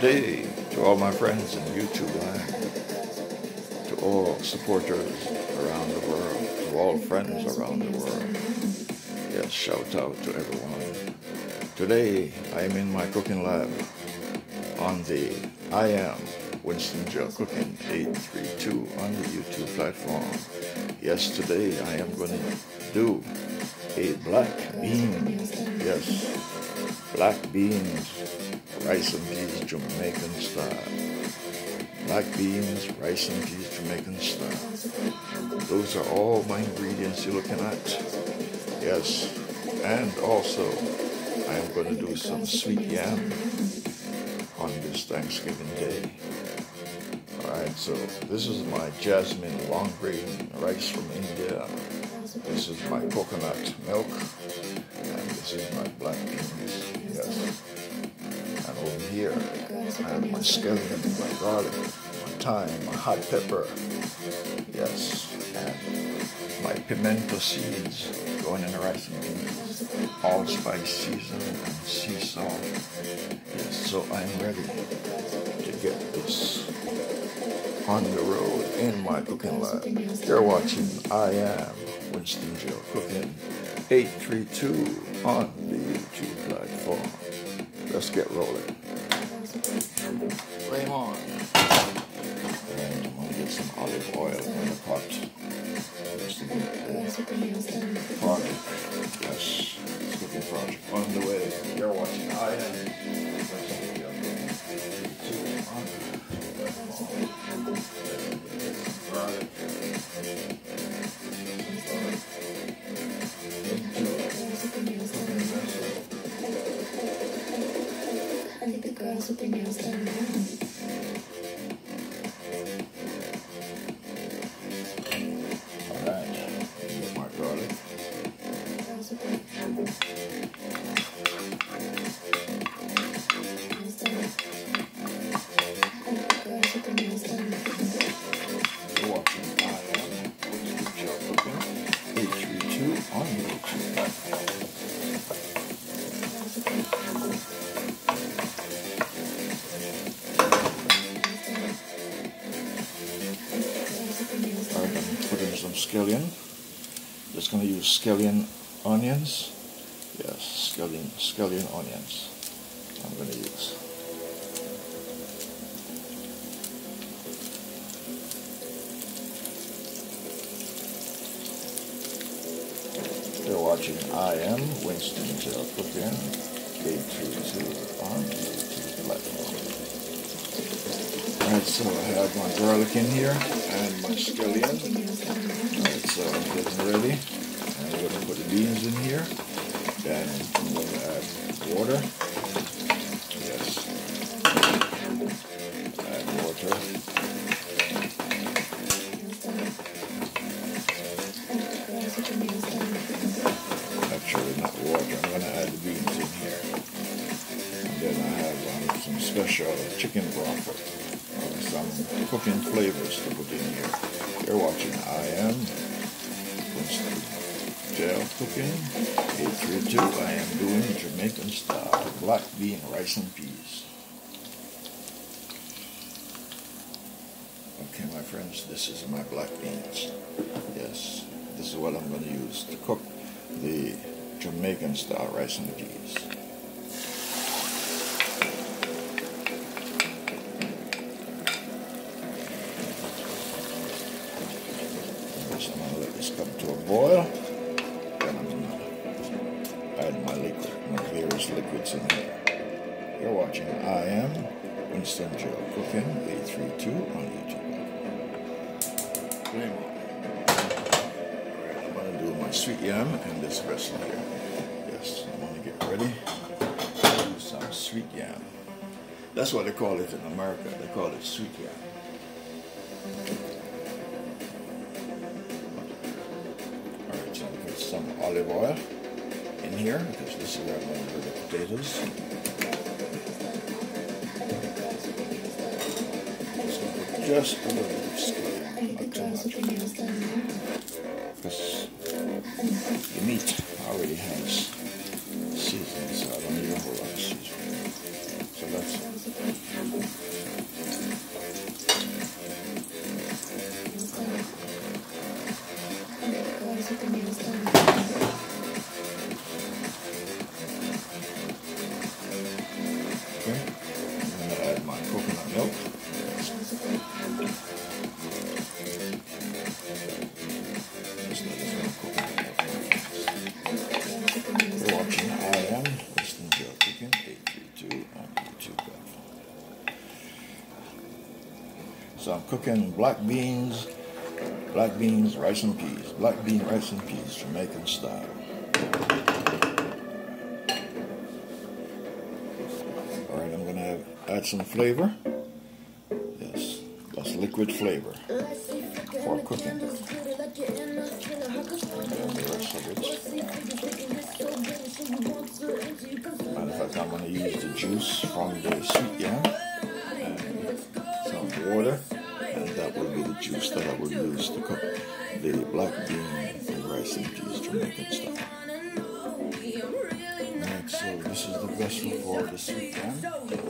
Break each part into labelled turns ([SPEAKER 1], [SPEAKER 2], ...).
[SPEAKER 1] Day to all my friends in YouTube land, to all supporters around the world, to all friends around the world. Yes, shout out to everyone. Today I am in my cooking lab on the I Am Winston Gel Cooking 832 on the YouTube platform. Yes, today I am going to do a black bean. Yes, black beans, rice and peas Jamaican style. Black beans, rice and peas Jamaican style. Those are all my ingredients you're looking at. Yes, and also I am going to do some sweet yam on this Thanksgiving Day. Alright, so this is my jasmine long grain rice from India. This is my coconut milk. And this is my black beans. I have my scallion, my garlic, my thyme, my hot pepper. Yes. And my pimento seeds going in the rice and beans. Allspice seasoned and sea salt. Yes, so I'm ready to get this on the road in my cooking lab. You're watching I Am Winston Gel Cooking 832 on the YouTube platform. Let's get rolling. Flame on. And I'm going to get some olive oil in the pot. Just to get the product. Yes, cooking project on the way. You're watching I Am scallion onions. Yes, scallion scallion onions. I'm gonna use. You're watching I Am Winston Gel Cooking 832 on the platform. Alright, so I have my garlic in here and my scallion. Alright, so I'm getting ready. I'm going to put the beans in here. Then I'm going to add water. Yes. Add water. Actually, not water. I'm going to add the beans in here. And then I have um, some special chicken broth some cooking flavors to put in here. You're watching I Am Gel Cooking 832. I am doing Jamaican style black bean rice and peas. Okay, my friends, this is my black beans. Yes, this is what I'm going to use to cook the Jamaican style rice and peas. I'm going to let this come to a boil. Liquids in here. You're watching I Am Winston Gel Cooking 832 on YouTube. I'm going to do my sweet yam and this vessel here. Yes, I'm going to get ready do some sweet yam. That's what they call it in America. They call it sweet yam. Here because this is where I'm going to put the potatoes. So just a little bit of
[SPEAKER 2] the
[SPEAKER 1] not too much. Because the meat already has seasoning, so I don't need a whole lot of seasoning. Cooking black beans, black beans, rice and peas, black bean rice and peas, Jamaican style. All right, I'm gonna have, add some flavor. Yes, that's liquid flavor for cooking. Of of fact, I'm gonna use the juice from the sweet yam 60s Jamaican style. Alright, so this is the best one for this weekend.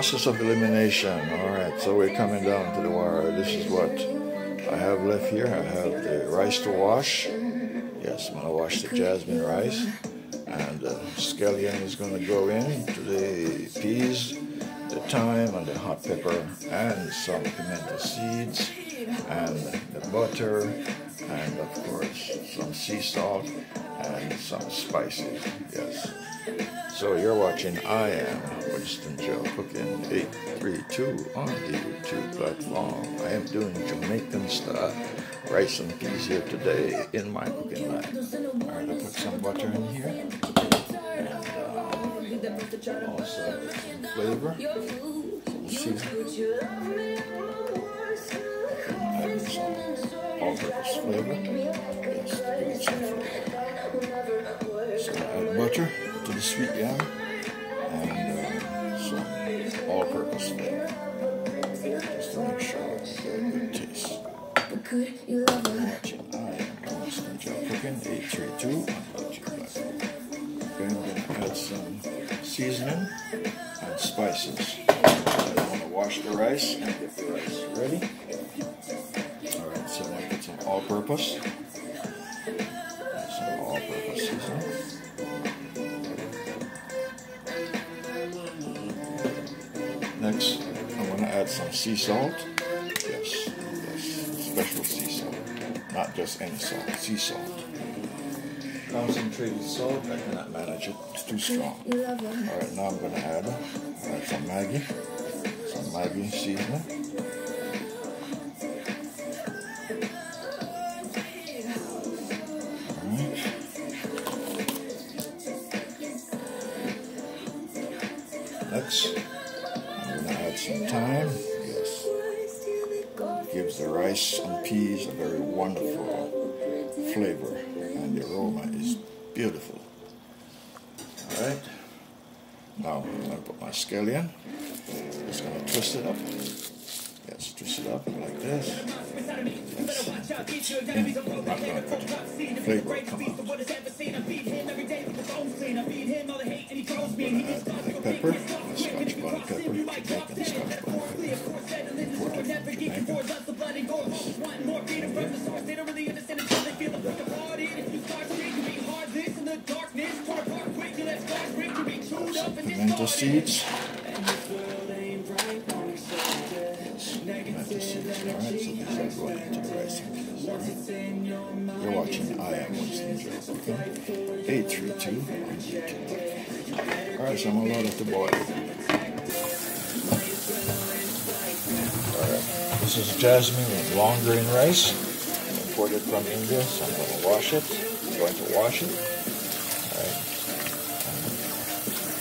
[SPEAKER 1] process of elimination. Alright, so we're coming down to the wire. This is what I have left here. I have the rice to wash. Yes, I'm gonna wash the jasmine rice. And the scallion is gonna go in to the peas, the thyme and the hot pepper and some pimento seeds and the butter and of course some sea salt and some spices. Yes. So you're watching I am Winston Gel Cooking 832 on the YouTube platform. I am doing Jamaican style rice and peas here today in my cooking lab. Alright, I put some butter in here and uh, also flavor. Some all-purpose flavor. Yes, some flavor. So add butter to the sweet yam and uh, some all-purpose flavor, just to make sure I get a good taste. Watching I am Winston Gel Cooking 832 on YouTube platform. I'm gonna add some seasoning and spices. I want to wash the rice and get the rice ready. Alright, so I'm gonna put some all-purpose. Next, I'm going to add some sea salt. Yes, yes, special sea salt. Not just any salt, sea salt. Concentrated salt, I cannot manage it, it's too strong. Alright, now I'm going to add, add some Maggi. Some Maggi seasoning. Rice and peas a very wonderful flavor, and the aroma is beautiful. All right. Now I'm going to put my scallion. Just going to twist it up. Yes, twist it up like this. Yes. I'm going to put. Flavor come out. Black pepper, Scotch bonnet pepper, Jamaican Scotch bonnet pepper, would never get before just the bloody gore. Want more freedom from the source. They don't really understand until they feel the in. If you start straight, you be heartless in the darkness. Torn apart quick, you let scars break. You be chewed up and discarded. You're watching I Am Winston Jones, okay? 832 on YouTube. Alright, so I'm gonna load up the boy. This is jasmine with long grain rice. Imported from India, so I'm gonna wash it. I'm going to wash it.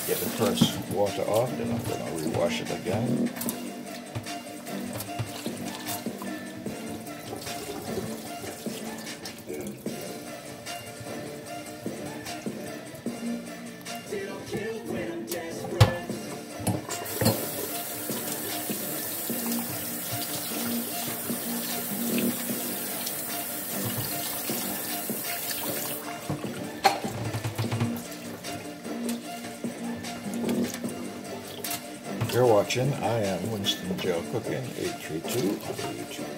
[SPEAKER 1] Get the first water off, then I'm gonna rewash it again. Watching I Am Winston Gel Cooking 832 on YouTube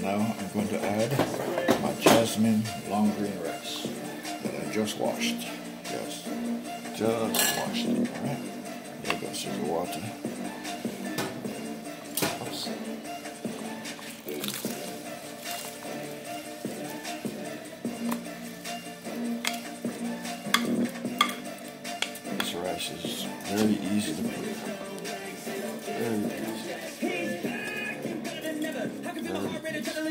[SPEAKER 1] now I'm going to add my jasmine long green rice that I just washed. Yes, just washed it. Alright, there goes the water.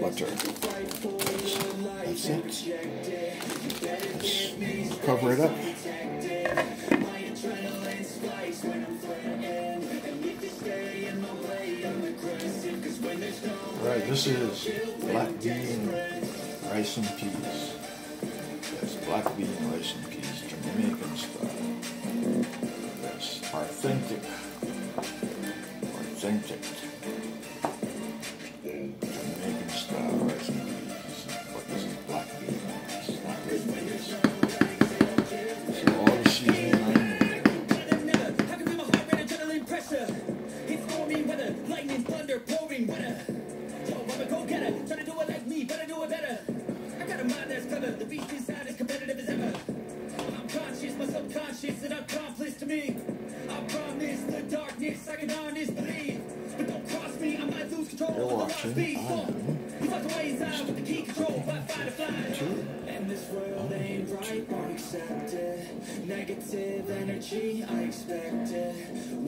[SPEAKER 1] butter. That's it. Let's cover it up. Right, this is black bean, rice and peas. That's black bean, rice and peas,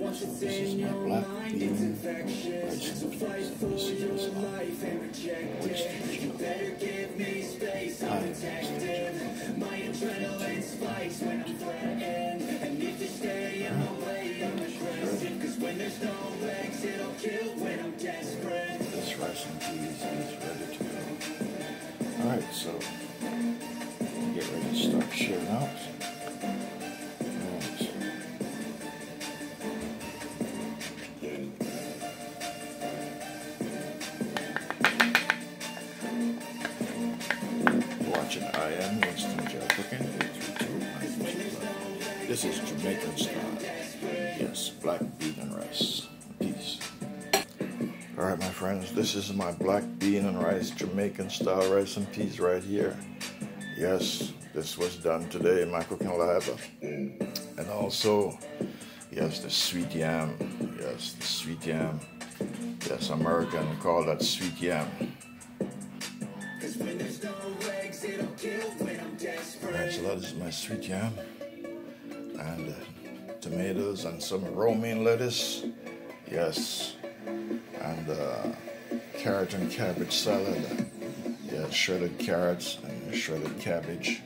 [SPEAKER 3] Once it's in your mind, it's infectious. So
[SPEAKER 1] and
[SPEAKER 3] fight for your life and reject it. You better give me space, I'm
[SPEAKER 1] am
[SPEAKER 3] My adrenaline spikes when I'm threatened. And if you stay in my way, I'm aggressive. Cause when there's no exit, I'll kill when I'm desperate.
[SPEAKER 1] This rice and peas is ready to go. Alright, so get ready to start sharing out. This is Jamaican style. Yes, black bean and rice. Peace. All right, my friends, this is my black bean and rice, Jamaican style rice and peas right here. Yes, this was done today in my cooking lab. And also, yes, the sweet yam. Yes, the sweet yam. Yes, American call that sweet yam.
[SPEAKER 3] Cause when there's no exit, I'll kill when I'm desperate.
[SPEAKER 1] All right, so that is my sweet yam. And uh, tomatoes and some romaine lettuce. Yes. And uh, carrot and cabbage salad. Yeah, shredded carrots and shredded cabbage.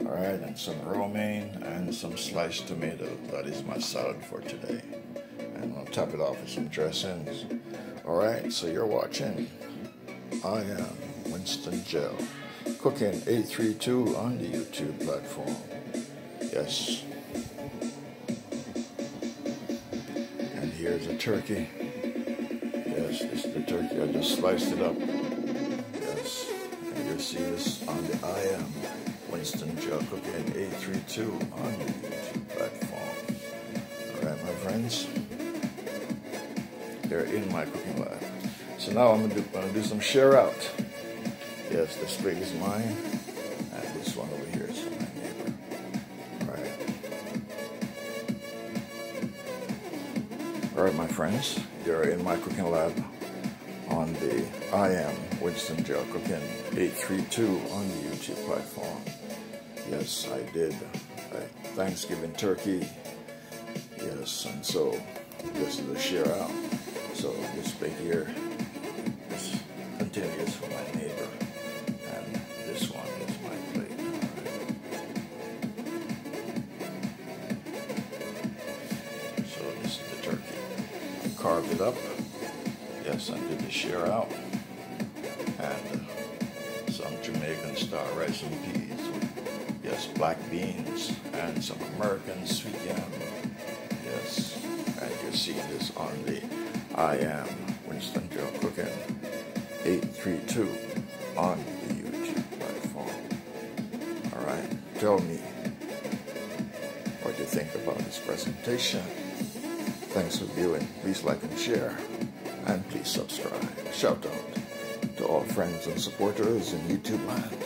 [SPEAKER 1] All right, and some romaine and some sliced tomato. That is my salad for today. And I'll top it off with some dressings. All right, so you're watching. I am Winston Gel, cooking 832 on the YouTube platform. Yes. Here's a turkey. Yes, this is the turkey. I just sliced it up. Yes. And you'll see this on the I am Winston Gel cooking 832 on the YouTube platform. All right, my friends. They're in my cooking lab. So now I'm gonna do, gonna do some share out. Yes, this sprig is mine, friends, you're in my cooking lab on the I am Winston Gel Cooking 832 on the YouTube platform. Yes, I did a Thanksgiving turkey. Yes, and so this is a share out. So this big here up. Yes, I did the share out, and uh, some Jamaican star rice and peas yes black beans and some American sweet yam. Yes, and you're seeing this on the I am Winston Gel Cooking 832 on the YouTube platform. All right, tell me what you think about this presentation. Thanks for viewing. Please like and share, and please subscribe. Shout out to all friends and supporters in YouTube land.